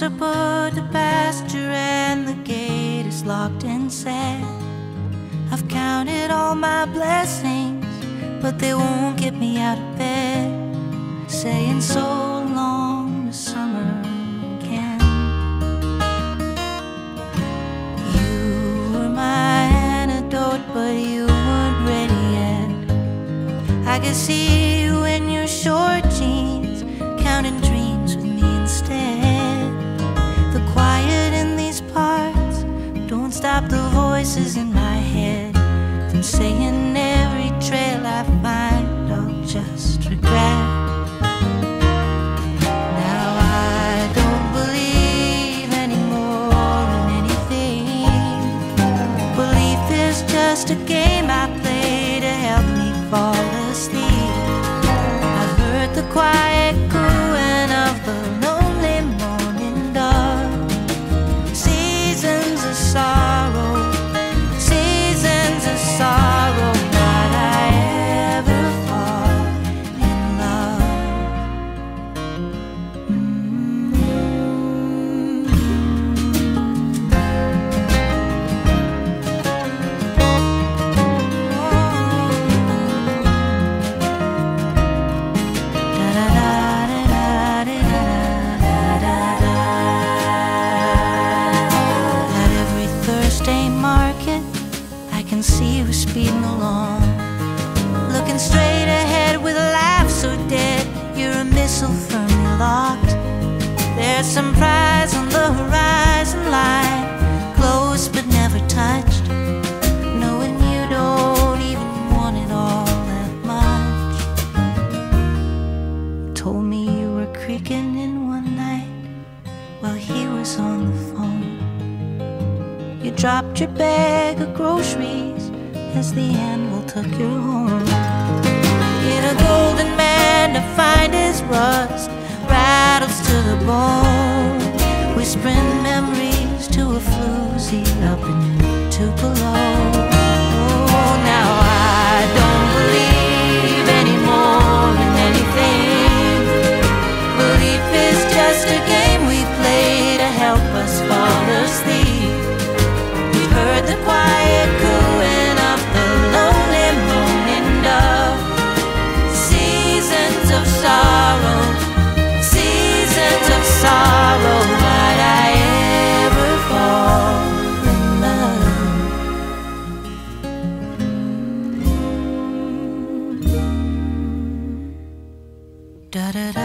Put to pasture and the gate is locked and set. I've counted all my blessings, but they won't get me out of bed. Saying so long, the summer can. You were my antidote, but you weren't ready yet. I could see you in your short jeans, counting dreams with me instead. Voices in my head from saying every trail I find I'll just regret. Now I don't believe anymore in anything. Belief is just a game I play to help me fall asleep. I've heard the quiet were in one night while he was on the phone. You dropped your bag of groceries as the anvil took you home. In a golden man to find his rust, rattles to the bone. Da da da.